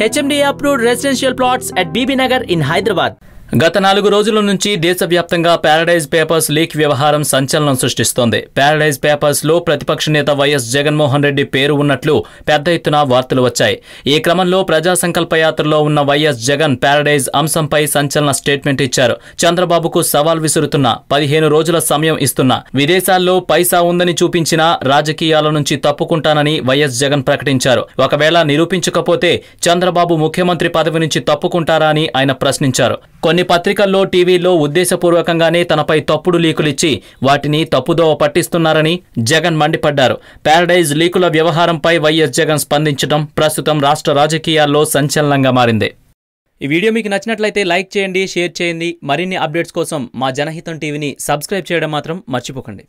HMD approved residential plots at BB Nagar in Hyderabad. గత నాలుగు రోజుల నుంచి దేశవ్యాప్తంగా ప్యారడైజ్ పేపర్స్ లీక్ వ్యవహారం సంచలనం సృష్టిస్తోంది. ప్యారడైజ్ పేపర్స్లో ప్రతిపక్ష నేత వైఎస్ జగన్మోహన్ రెడ్డి పేరు ఉన్నట్లు పెద్ద ఎత్తున వార్తలు వచ్చాయి. ఈ క్రమంలో ప్రజా సంకల్ప యాత్రలో ఉన్న వైఎస్ జగన్ ప్యారడైజ్ అంశంపై సంచలన స్టేట్మెంట్ ఇచ్చారు. చంద్రబాబుకు సవాల్ విసురుతున్న పదిహేను రోజుల సమయం ఇస్తున్న విదేశాల్లో పైసా ఉందని చూపించిన రాజకీయాల నుంచి తప్పుకుంటానని వైఎస్ జగన్ ప్రకటించారు. ఒకవేళ నిరూపించకపోతే చంద్రబాబు ముఖ్యమంత్రి పదవి నుంచి తప్పుకుంటారా అని ఆయన ప్రశ్నించారు. కొన్ని పత్రికల్లో టీవీలో ఉద్దేశపూర్వకంగానే తనపై తప్పుడు లీకులిచ్చి వాటిని తప్పుదోవ పట్టిస్తున్నారని జగన్ మండిపడ్డారు. ప్యారడైజ్ లీకుల వ్యవహారంపై వైఎస్ జగన్ స్పందించడం ప్రస్తుతం రాష్ట్ర రాజకీయాల్లో సంచలనంగా మారింది. ఈ వీడియో మీకు నచ్చినట్లయితే లైక్ చేయండి షేర్ చేయండి. మరిన్ని అప్డేట్స్ కోసం మా జనహితం టీవీని సబ్స్క్రైబ్ చేయడం మాత్రం మర్చిపోకండి.